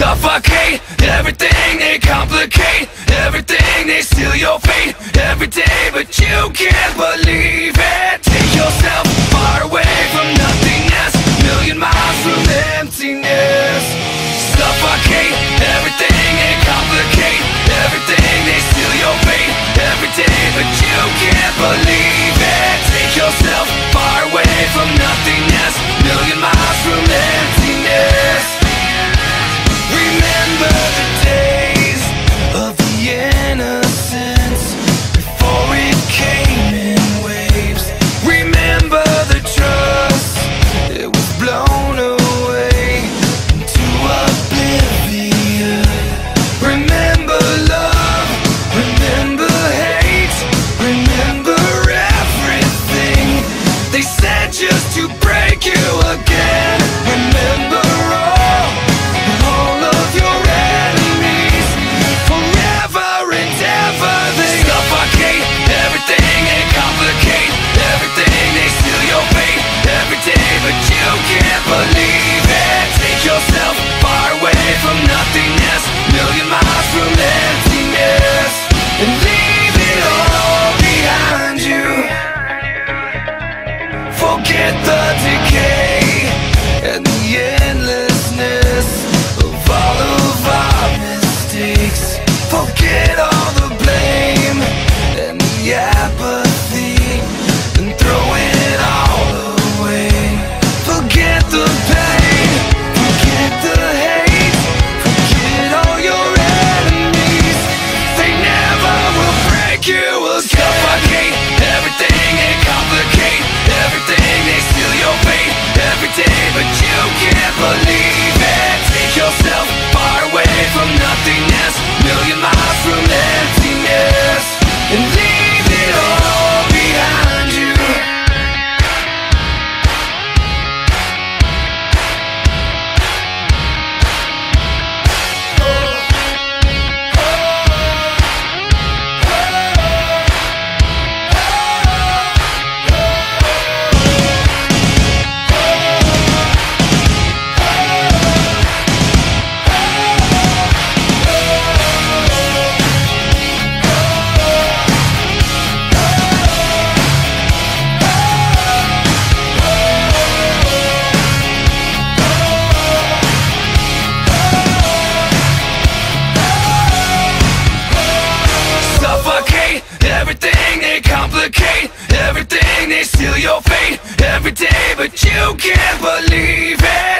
suffocate Everything they complicate. Everything they steal your fate. Every day but you can't believe they complicate Everything they steal your fate. Every day but you can't believe it.